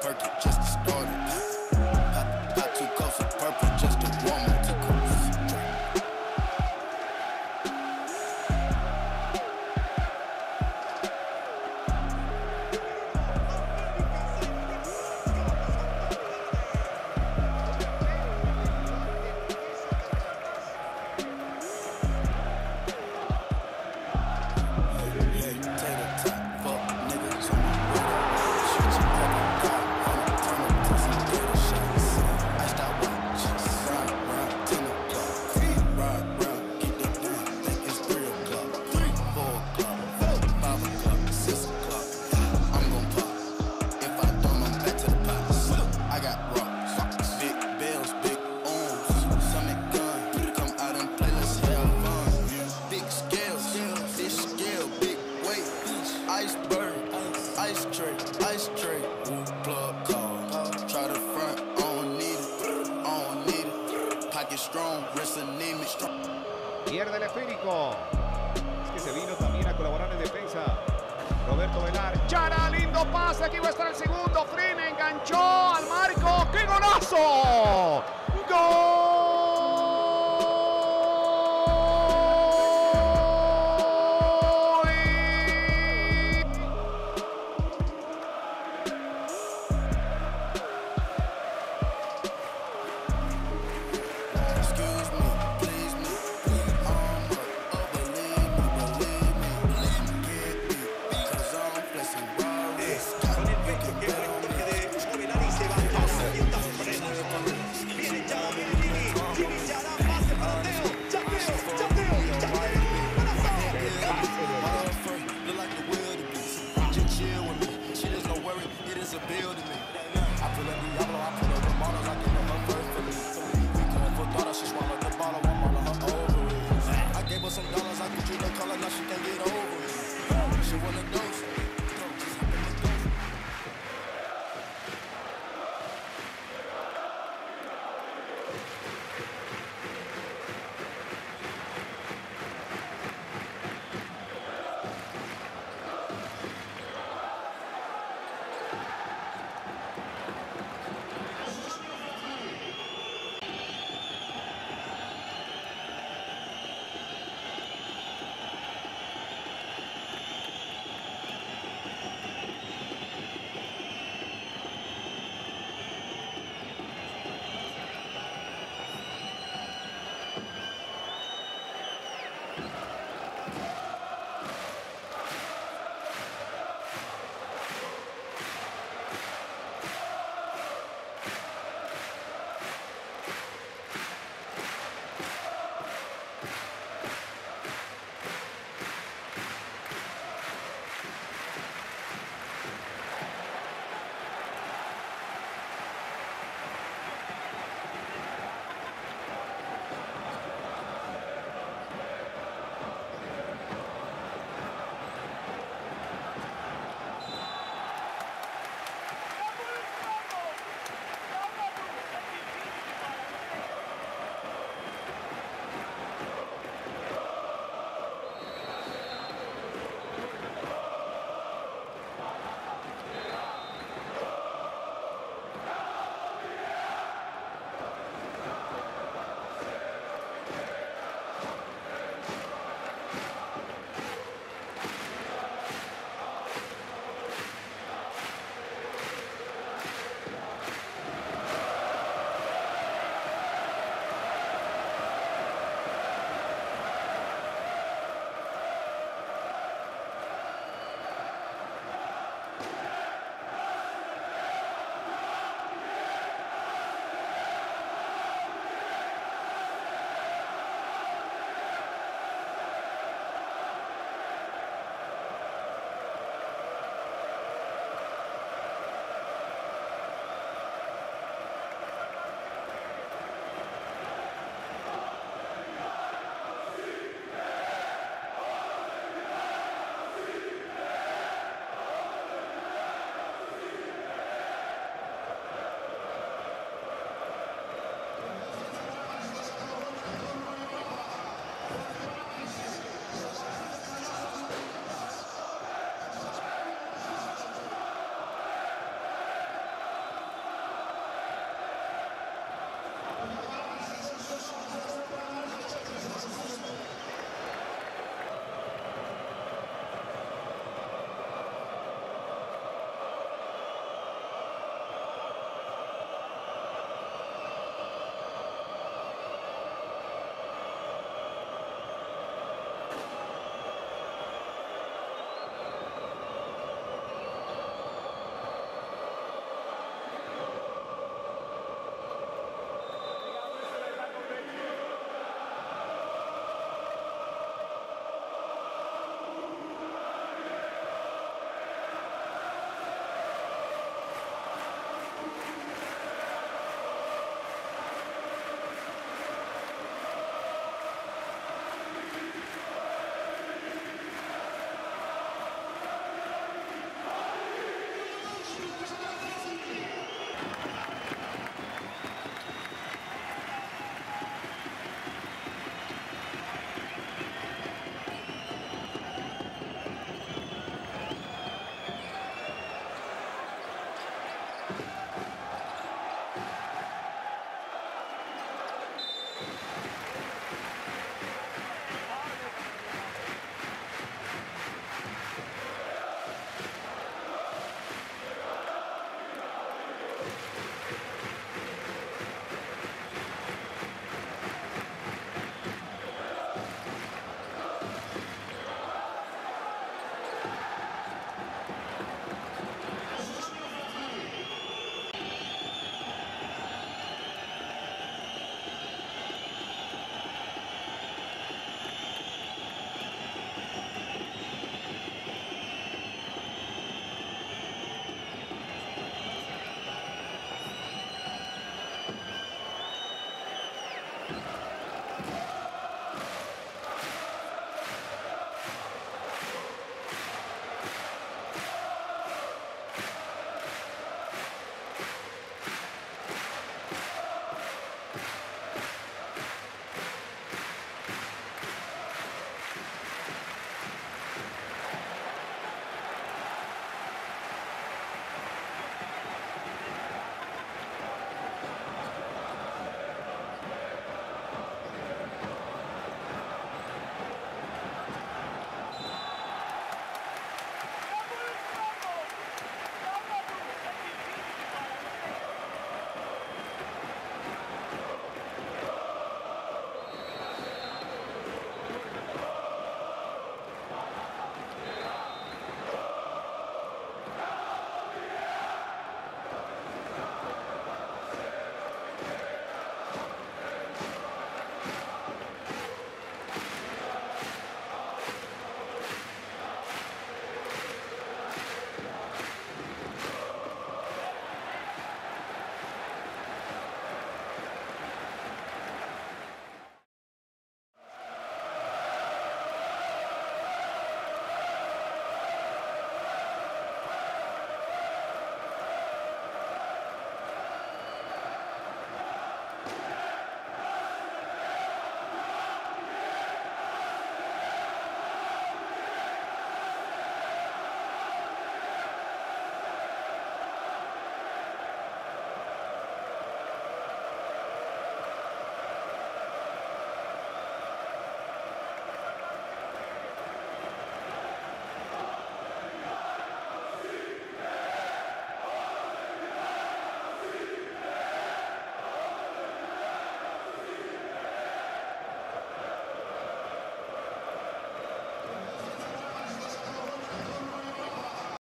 perky just to start. Pierde el esférico. Es que se vino también a colaborar en defensa. Roberto Velar. Chara, lindo pase. Aquí va a estar el segundo. Frena, enganchó al marco. you wanna know